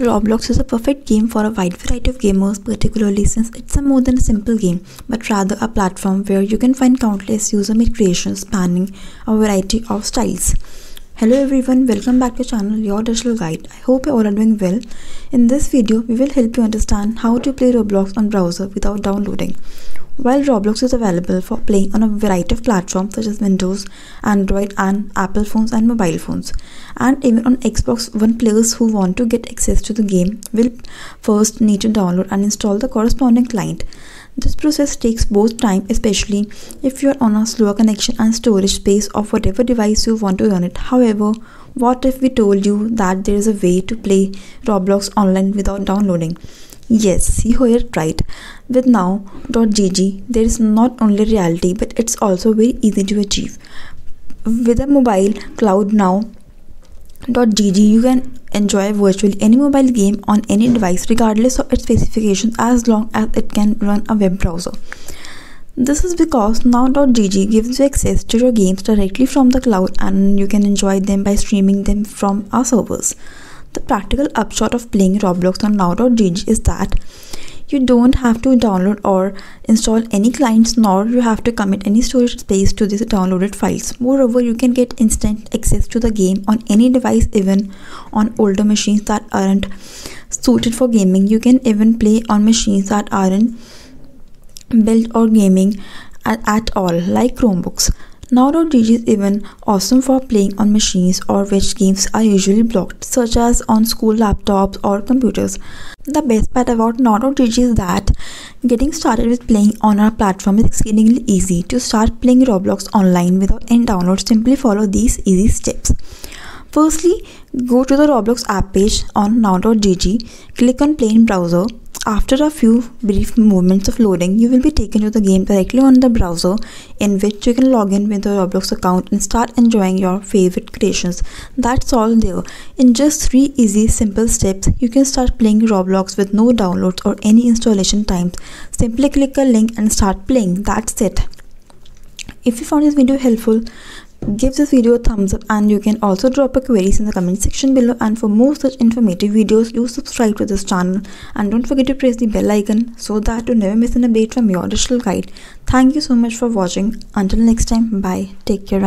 Roblox is a perfect game for a wide variety of gamers, particularly since it's a more than a simple game, but rather a platform where you can find countless user-made creations spanning a variety of styles. Hello everyone, welcome back to channel Your Digital Guide. I hope you all are doing well. In this video, we will help you understand how to play Roblox on browser without downloading. While Roblox is available for playing on a variety of platforms such as Windows, Android and Apple phones and mobile phones, and even on Xbox One players who want to get access to the game will first need to download and install the corresponding client. This process takes both time especially if you are on a slower connection and storage space of whatever device you want to run it. However, what if we told you that there is a way to play Roblox online without downloading? Yes, you heard right. With now.gg, there is not only reality but it's also very easy to achieve. With a mobile cloud now.gg, you can enjoy virtually any mobile game on any device regardless of its specifications as long as it can run a web browser. This is because now.gg gives you access to your games directly from the cloud and you can enjoy them by streaming them from our servers. The practical upshot of playing Roblox on now.gg is that you don't have to download or install any clients nor you have to commit any storage space to these downloaded files. Moreover, you can get instant access to the game on any device even on older machines that aren't suited for gaming. You can even play on machines that aren't built or gaming at, at all like Chromebooks. Now.gg is even awesome for playing on machines or which games are usually blocked, such as on school laptops or computers. The best part about Now.gg is that getting started with playing on our platform is exceedingly easy. To start playing Roblox online without any download, simply follow these easy steps. Firstly, go to the Roblox app page on now.gg, click on play in browser, after a few brief moments of loading, you will be taken to the game directly on the browser in which you can log in with your Roblox account and start enjoying your favorite creations. That's all there. In just 3 easy simple steps, you can start playing Roblox with no downloads or any installation times. Simply click a link and start playing. That's it. If you found this video helpful, give this video a thumbs up and you can also drop a queries in the comment section below. And for more such informative videos do subscribe to this channel. And don't forget to press the bell icon so that you never miss an update from your digital guide. Thank you so much for watching. Until next time bye. Take care and